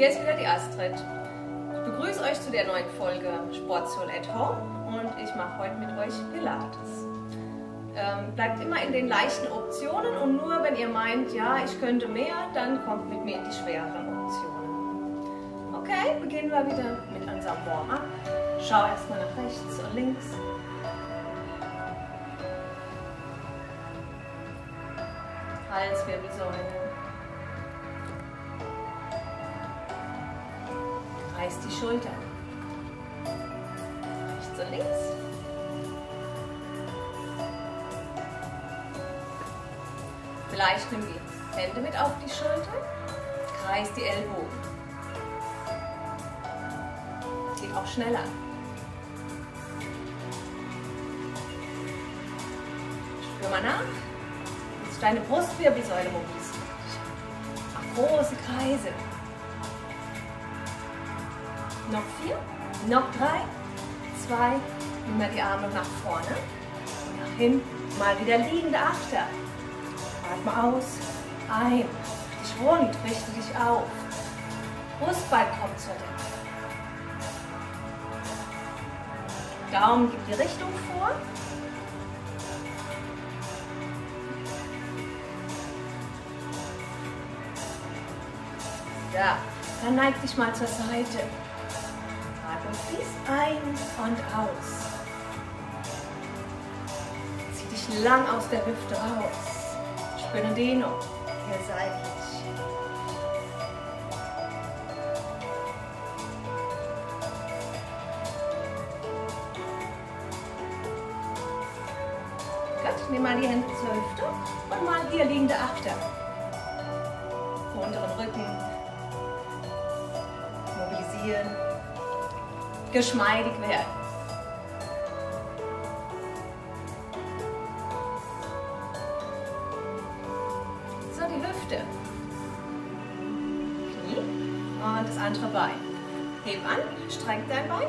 Hier ist wieder die Astrid. Ich begrüße euch zu der neuen Folge Sportsoul at Home und ich mache heute mit euch Pilates. Ähm, bleibt immer in den leichten Optionen und nur wenn ihr meint, ja, ich könnte mehr, dann kommt mit mir in die schwereren Optionen. Okay, beginnen wir wieder mit unserem Warm-up. Schau erstmal nach rechts und links. Halswirbelsäule. Reiß die Schultern. Rechts und links. Vielleicht nimm die Hände mit auf die Schulter. Kreis die Ellbogen. Geht auch schneller. Spür mal nach. Jetzt deine Brustwirbelsäule mobilisiert. Mach große Kreise. Noch vier, noch drei, zwei, mal die Arme nach vorne nach hinten. Mal wieder liegende Achter. Atme aus, ein, dich rund, richte dich auf. Brustbein kommt zur Decke. Daumen gibt die Richtung vor. Ja, dann neig dich mal zur Seite ein und aus. Zieh dich lang aus der Hüfte raus. Spüre Dehnung hier seitlich. Gut, nimm mal die Hände zur Hüfte und mal hier liegende Achter. Unteren Rücken mobilisieren geschmeidig werden. So, die Hüfte. Knie und das andere Bein. Heb an, streck dein Bein.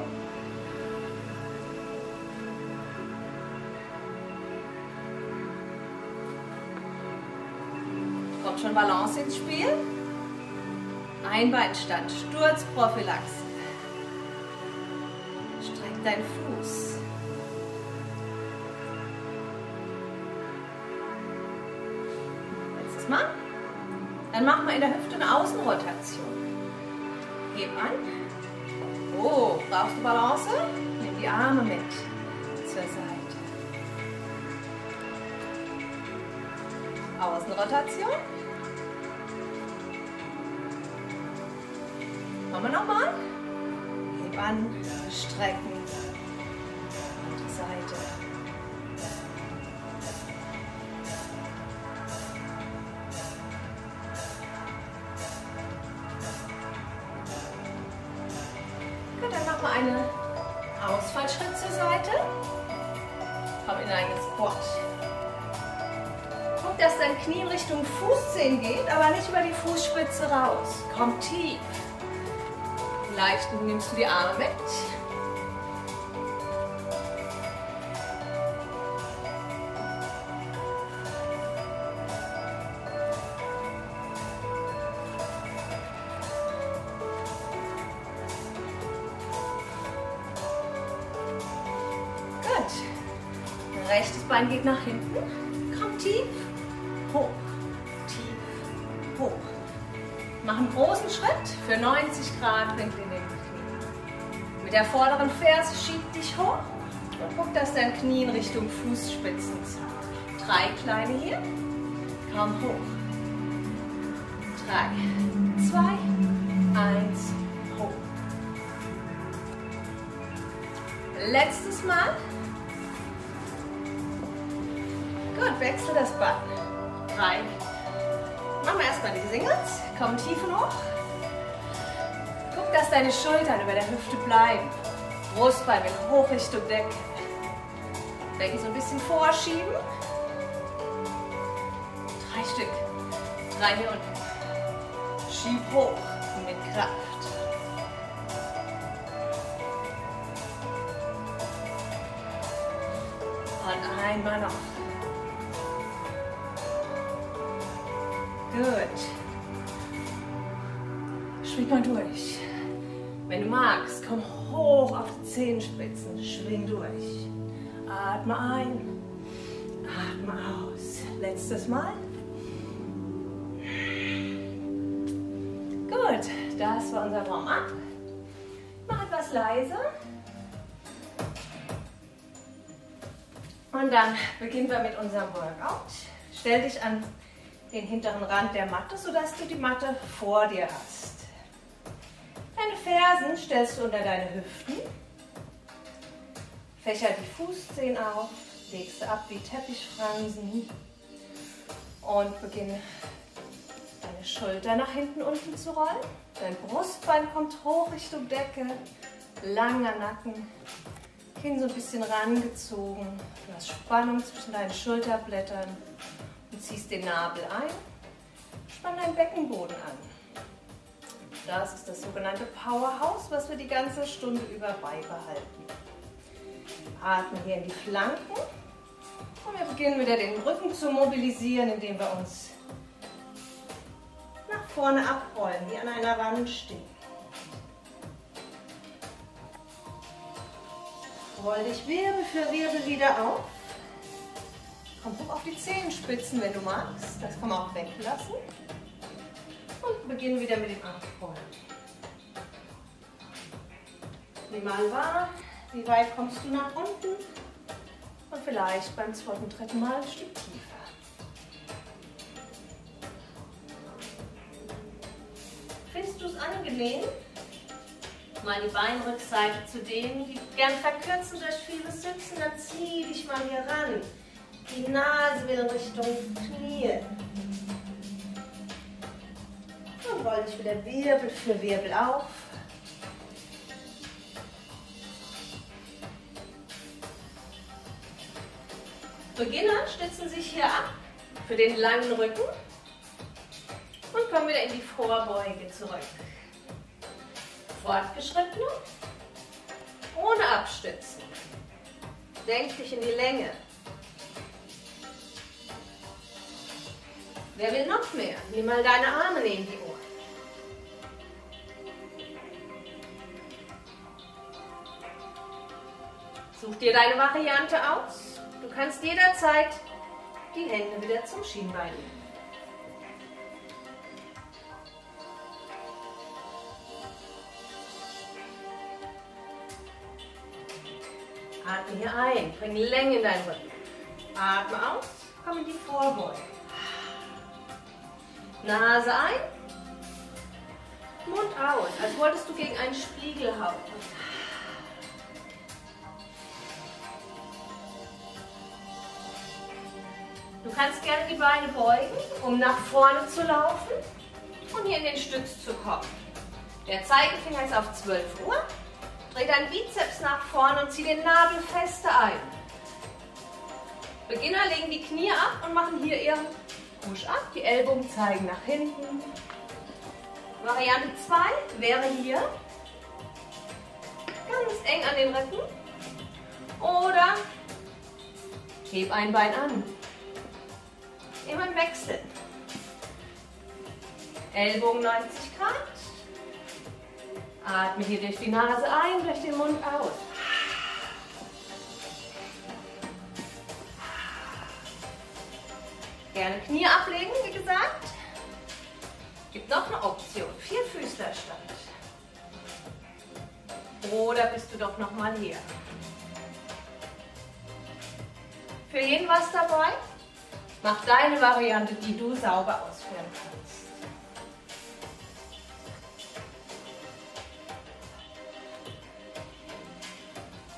Kommt schon Balance ins Spiel. Einbeinstand, Sturzprophylaxe dein Fuß. Letztes Mal. Dann machen wir in der Hüfte eine Außenrotation. Heb an. Oh, brauchst du Balance? Nimm die Arme mit zur Seite. Außenrotation. Machen wir nochmal. Heb an, strecken. Eine Ausfallschritt zur Seite. Komm in einen Squat. Guck, dass dein Knie in Richtung Fußzehen geht, aber nicht über die Fußspitze raus. Komm tief. Vielleicht nimmst du die Arme mit. Geht nach hinten. Komm tief, hoch, tief, hoch. Mach einen großen Schritt für 90 Grad, bringt in den Knie. Mit der vorderen Ferse schieb dich hoch und guck, dass dein Knie in Richtung Fußspitzen zeigt. Drei kleine hier. Komm hoch. Drei, zwei, eins, hoch. Letztes Mal. Gut, wechsel das Bein. Drei. Machen wir erstmal die Singles. Komm tief hoch. Guck, dass deine Schultern über der Hüfte bleiben. Brustbein will hoch Richtung Decke. Becken so ein bisschen vorschieben. Drei Stück. Drei hier unten. Schieb hoch mit Kraft. Und einmal noch. Mal durch. Wenn du magst, komm hoch auf die Zehenspitzen, schwing durch. Atme ein, atme aus. Letztes Mal. Gut, das war unser Warm-up. Mach etwas leiser. Und dann beginnen wir mit unserem Workout. Stell dich an den hinteren Rand der Matte, sodass du die Matte vor dir hast. Fersen stellst du unter deine Hüften. Fächer die Fußzehen auf, legst ab wie Teppichfransen und beginn deine Schulter nach hinten unten zu rollen. Dein Brustbein kommt hoch Richtung Decke, langer Nacken, Kinn so ein bisschen rangezogen. Du hast Spannung zwischen deinen Schulterblättern und ziehst den Nabel ein. Spann deinen Beckenboden an. Das ist das sogenannte Powerhouse, was wir die ganze Stunde über beibehalten. Atmen hier in die Flanken. Und wir beginnen wieder den Rücken zu mobilisieren, indem wir uns nach vorne abrollen, wie an einer Wand stehen. Roll dich Wirbel für Wirbel wieder auf. Komm hoch auf die Zehenspitzen, wenn du magst. Das kann man auch weglassen. Und beginnen wieder mit dem Abrollen. Nimm mal wahr, wie weit kommst du nach unten. Und vielleicht beim zweiten, dritten Mal ein Stück tiefer. Findest du es angenehm? mal die Beinrückseite zu denen, die gern verkürzen durch vieles Sitzen, dann zieh dich mal hier ran. Die Nase will Richtung Knie. Roll dich wieder Wirbel für Wirbel auf. Beginner stützen sich hier ab für den langen Rücken und kommen wieder in die Vorbeuge zurück. Fortgeschrittene, ohne Abstützen. Denk dich in die Länge. Wer will noch mehr? Nimm mal deine Arme neben die Ohren. Such dir deine Variante aus. Du kannst jederzeit die Hände wieder zum Schienbein nehmen. Atme hier ein, bring Länge in deinen Rücken. Atme aus, komm in die Vorbeuge. Nase ein, Mund aus, als wolltest du gegen einen Spiegel hauen. Du kannst gerne die Beine beugen, um nach vorne zu laufen und hier in den Stütz zu kommen. Der Zeigefinger ist auf 12 Uhr. Dreh deinen Bizeps nach vorne und zieh den Nabel fester ein. Beginner legen die Knie ab und machen hier ihren Push-Up. Die Ellbogen zeigen nach hinten. Variante 2 wäre hier ganz eng an den Rücken oder heb ein Bein an. Immer im Wechsel. Ellbogen 90 Grad. Atme hier durch die Nase ein, durch den Mund aus. Gerne Knie ablegen, wie gesagt. Gibt noch eine Option, Vierfüßlerstand. Oder bist du doch noch mal hier? Für jeden was dabei? Mach deine Variante, die du sauber ausführen kannst.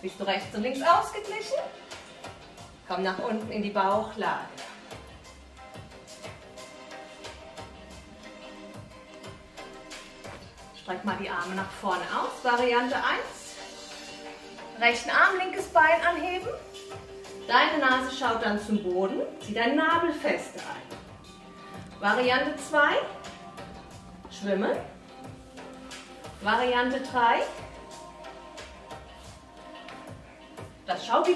Bist du rechts und links ausgeglichen? Komm nach unten in die Bauchlage. Streck mal die Arme nach vorne aus. Variante 1. Rechten Arm, linkes Bein anheben. Deine Nase schaut dann zum Boden. Zieh deinen Nabel fest ein. Variante 2. Schwimmen. Variante 3. Das schaut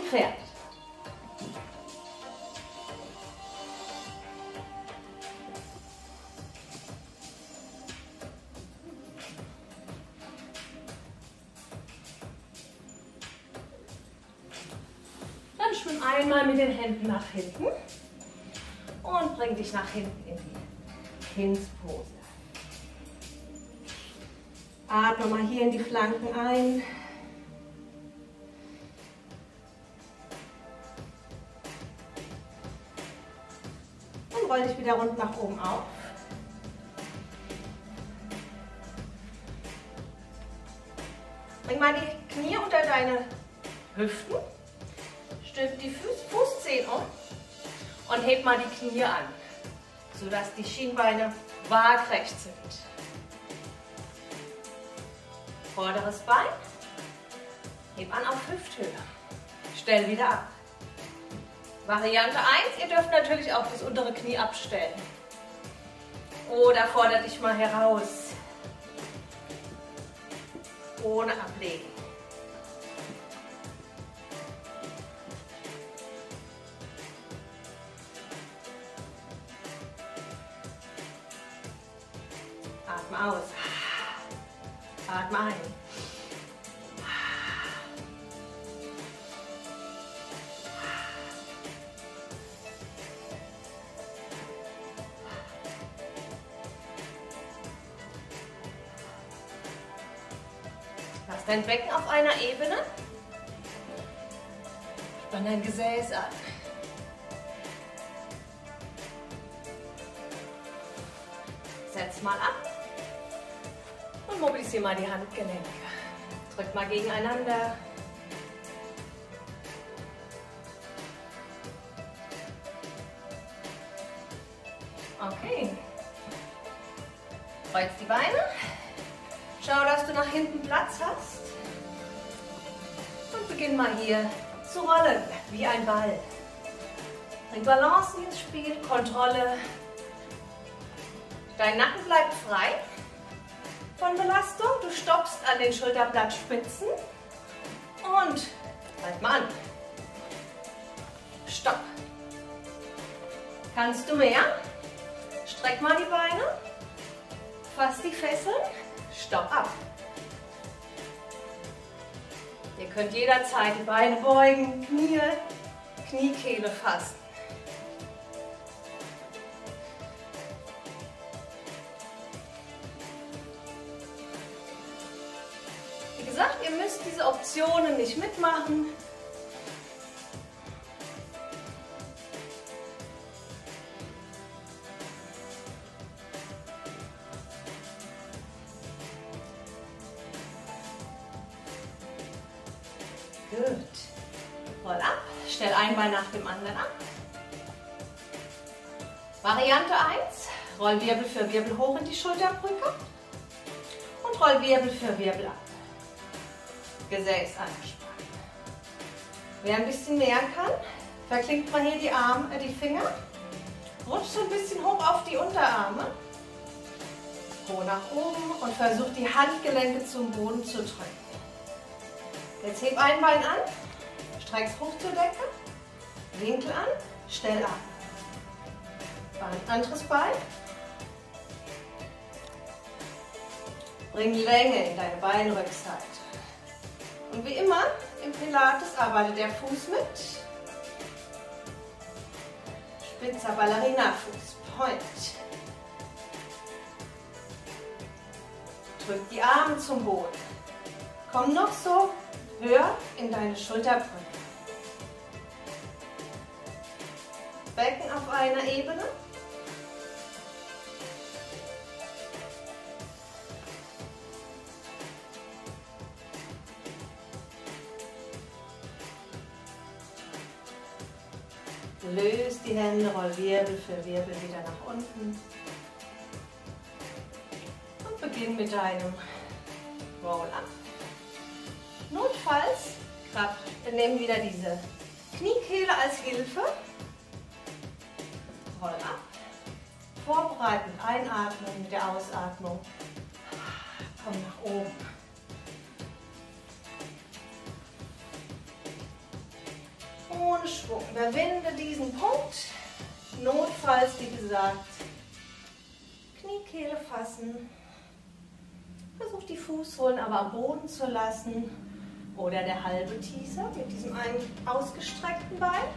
Händen nach hinten und bring dich nach hinten in die Kindspose. Atme mal hier in die Flanken ein. Und roll dich wieder rund nach oben auf. Bring mal die Knie unter deine Hüften. Stülp die Fuß Fußzehen um und heb mal die Knie an, sodass die Schienbeine waagrecht sind. Vorderes Bein, heb an auf Hüfthöhe. Stell wieder ab. Variante 1, ihr dürft natürlich auch das untere Knie abstellen. Oder fordert dich mal heraus. Ohne ablegen. Atme aus. Atme ein. Lass dein Becken auf einer Ebene. Spann dein Gesäß an. Mobilisiere mal die Handgelenke. Drück mal gegeneinander. Okay. Kreuz die Beine. Schau, dass du nach hinten Platz hast. Und beginn mal hier zu rollen, wie ein Ball. Bring Balance ins Spiel, Kontrolle. Dein Nacken bleibt frei von Belastung. Du stoppst an den Schulterblattspitzen und halt mal an. Stopp. Kannst du mehr? Streck mal die Beine. Fass die Fesseln. Stopp ab. Ihr könnt jederzeit die Beine beugen, Knie, Kniekehle fassen. Gesagt, ihr müsst diese Optionen nicht mitmachen. Gut. Roll ab. Stell ein Bein nach dem anderen ab. Variante 1. Roll Wirbel für Wirbel hoch in die Schulterbrücke. Und roll Wirbel für Wirbel ab. Gesäß angespannt. Wer ein bisschen mehr kann, verklingt mal hier die Arme, äh, die Finger. Rutscht ein bisschen hoch auf die Unterarme. Po nach oben und versucht die Handgelenke zum Boden zu drücken. Jetzt heb ein Bein an, streck's hoch zur Decke, Winkel an, stell ab. Ein anderes Bein. Bring Länge in deine Beinrückseite. Und wie immer im Pilates arbeitet der Fuß mit. Spitzer Ballerina-Fuß, Point. Drück die Arme zum Boden. Komm noch so höher in deine Schulterbrücke. Becken auf einer Ebene. Löst die Hände, roll Wirbel für Wirbel wieder nach unten. Und beginn mit deinem Roll-Up. Notfalls nehmen wieder diese Kniekehle als Hilfe. Roll ab. Vorbereitend einatmen mit der Ausatmung. Komm nach oben. Ohne Schwung. Überwinde diesen Punkt. Notfalls, wie gesagt, Kniekehle fassen. Versuch die Fußsohlen aber am Boden zu lassen Oder der halbe Teaser mit diesem einen ausgestreckten Bein.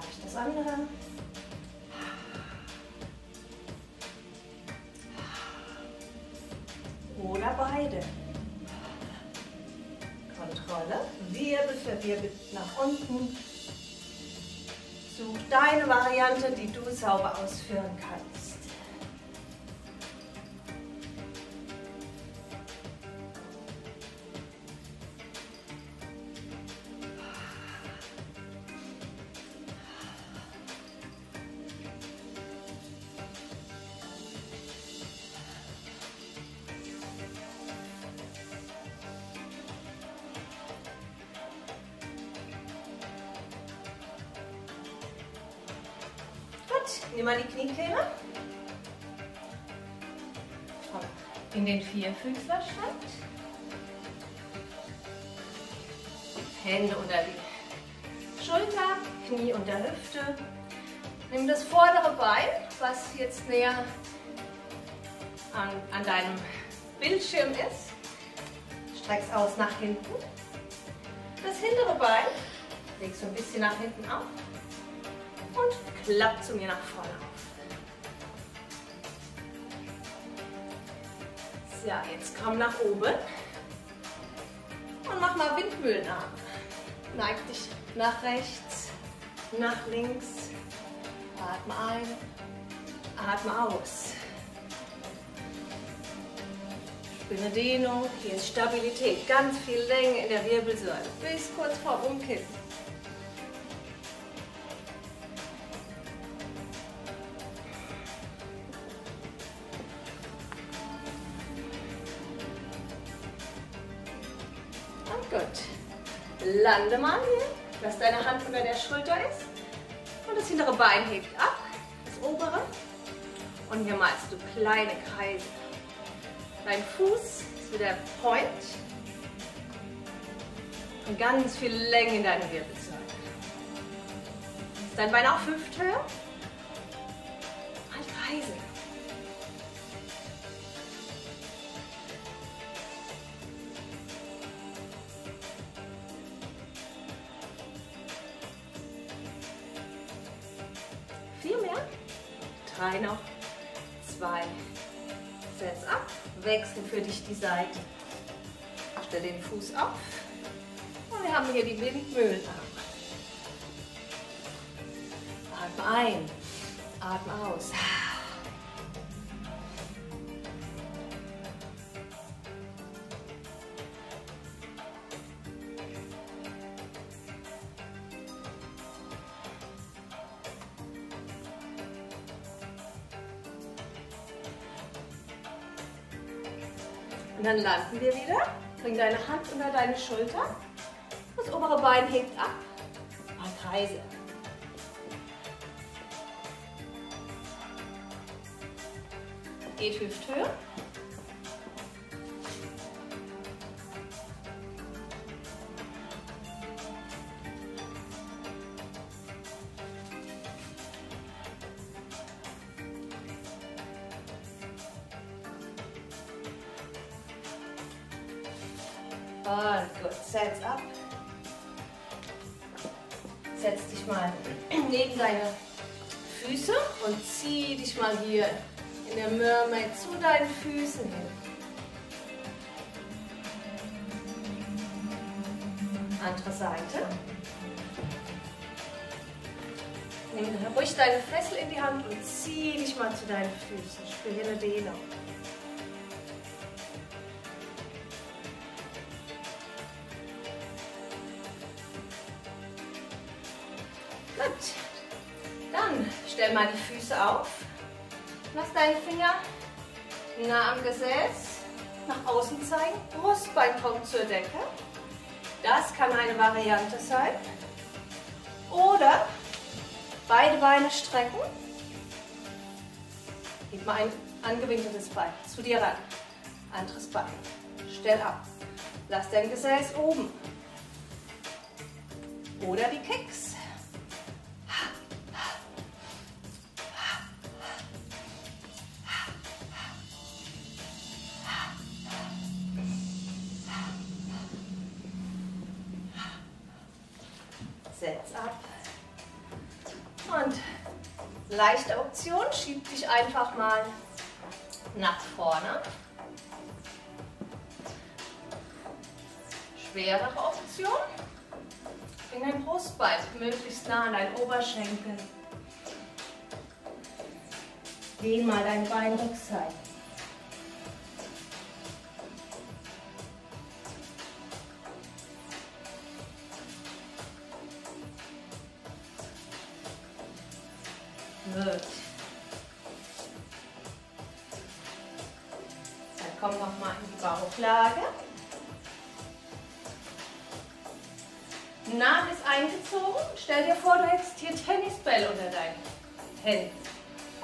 Vielleicht das andere. Unten. Such deine Variante, die du sauber ausführen kannst. Nimm mal die Kniekehre. In den Vierfüßlerstand. Hände unter die Schulter, Knie unter Hüfte. Nimm das vordere Bein, was jetzt näher an, an deinem Bildschirm ist. Streck's aus nach hinten. Das hintere Bein legst du ein bisschen nach hinten auf klapp zu mir nach vorne. So, jetzt komm nach oben und mach mal Windmühlenarme. Neig dich nach rechts, nach links. Atme ein, atme aus. Spinne Dehnung, hier ist Stabilität, ganz viel Länge in der Wirbelsäule, bis kurz vor Umkippen. Lande mal hier, dass deine Hand unter der Schulter ist. Und das hintere Bein hebt ab, das obere. Und hier malst du kleine Kreise. Dein Fuß ist wieder Point. Und ganz viel Länge in deine Wirbelsäule. Ist dein Bein auf Hüfthöhe? Drei noch. Zwei. Setz ab. Wechsel für dich die Seite. Stell den Fuß auf. Und wir haben hier die Windmühlenarme. Atme ein. Atme aus. Dann landen wir wieder. Bring deine Hand unter deine Schulter. Das obere Bein hebt ab. Mal Kreise. Geht Hüfthöhe. Seite. Nimm ruhig deine Fessel in die Hand und zieh dich mal zu deinen Füßen. Spür hier eine Dehnung. Stell mal die Füße auf. Lass deine Finger nah am Gesäß nach außen zeigen. Brustbein kommt zur Decke. Das kann eine Variante sein. Oder beide Beine strecken. Gib mal ein angewinkeltes Bein zu dir ran. Anderes Bein. Stell ab. Lass dein Gesäß oben. Oder die Kicks. Setz ab. Und leichte Option, schieb dich einfach mal nach vorne. Schwerere Option, bring dein Brustbein möglichst nah an deinen Oberschenkel. Dehn mal dein Bein komm noch mal in die Bauchlage. Nabel ist eingezogen. Stell dir vor, du hättest hier Tennisbälle unter deinen Händen.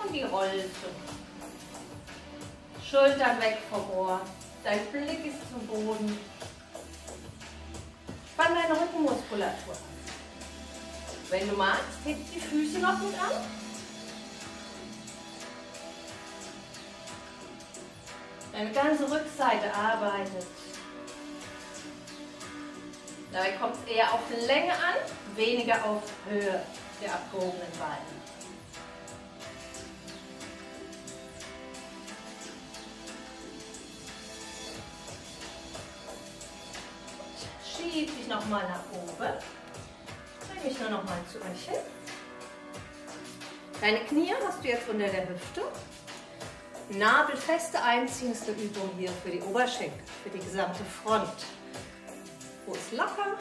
Und die rollst du. Schultern weg vom Ohr. Dein Blick ist zum Boden. Spann deine Rückenmuskulatur. Wenn du magst, heb die Füße noch gut an. Deine ganze Rückseite arbeitet. Dabei kommt es eher auf Länge an, weniger auf Höhe der abgehobenen Beine. Schieb dich nochmal nach oben. Dreh mich nur nochmal zu euch hin. Deine Knie hast du jetzt unter der Hüfte. Nabelfeste einziehen ist eine Übung hier für die Oberschenkel, für die gesamte Front. Fuß locker,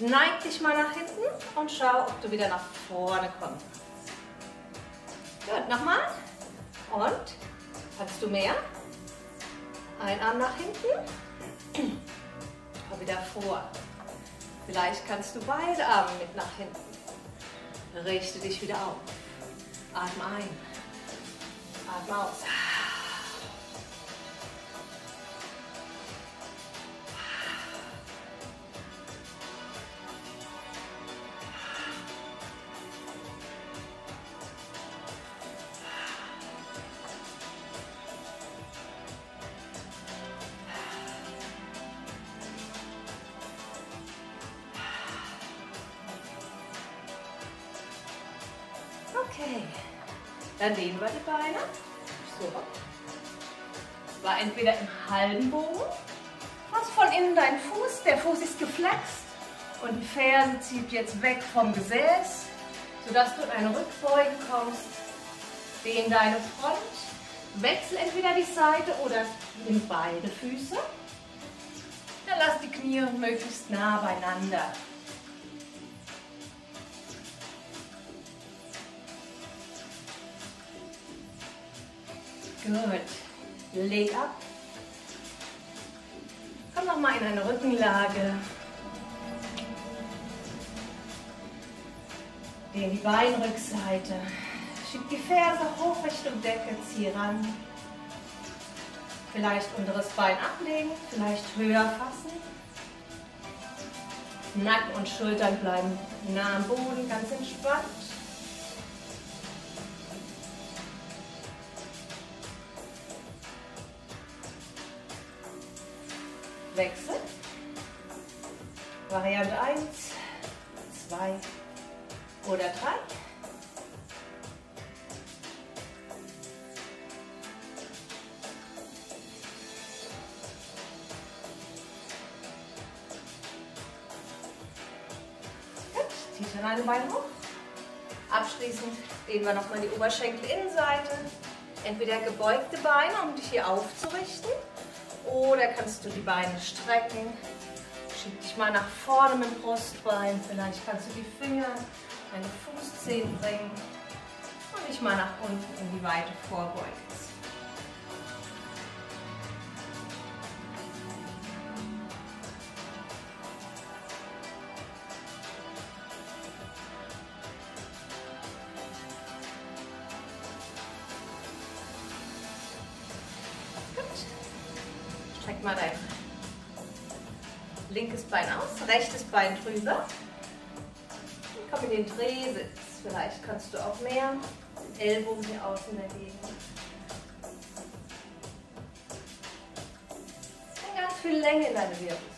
neig dich mal nach hinten und schau, ob du wieder nach vorne kommst. Gut, nochmal. Und, kannst du mehr? Ein Arm nach hinten, komm wieder vor. Vielleicht kannst du beide Arme mit nach hinten. Richte dich wieder auf. Atme ein. Atme aus. Okay. Dann dehnen wir die Beine. So. War entweder im halben Bogen. Hast von innen deinen Fuß. Der Fuß ist geflext. Und die Ferse zieht jetzt weg vom Gesäß, sodass du in eine Rückbeuge kommst. Dehn deine Front. Wechsel entweder die Seite oder nimm beide Füße. Dann lass die Knie möglichst nah beieinander. Gut. Leg ab. Komm noch mal in eine Rückenlage. Dehn die Beinrückseite. Schieb die Ferse hoch Richtung Decke, zieh ran. Vielleicht unteres Bein ablegen, vielleicht höher fassen. Nacken und Schultern bleiben nah am Boden, ganz entspannt. Wechsel. Variante 1, 2 oder 3. Gut, zieht dann eine Bein hoch. Abschließend dehnen wir nochmal die Oberschenkelinnenseite. Entweder gebeugte Beine, um dich hier aufzurichten, oder kannst du die Beine strecken. Schieb dich mal nach vorne mit dem Brustbein. Vielleicht kannst du die Finger, deine Fußzehen bringen. Und dich mal nach unten in die weite Vorbeuge mal dein linkes Bein aus, rechtes Bein drüber. Und komm in den Drehsitz. Vielleicht kannst du auch mehr. Ellbogen hier außen dagegen. Bring ganz viel Länge in deine Wirbelsäule.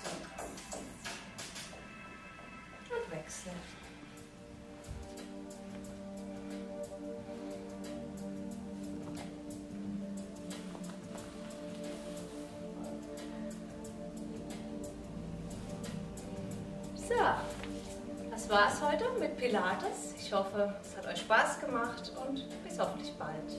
Ich hoffe, es hat euch Spaß gemacht und bis hoffentlich bald.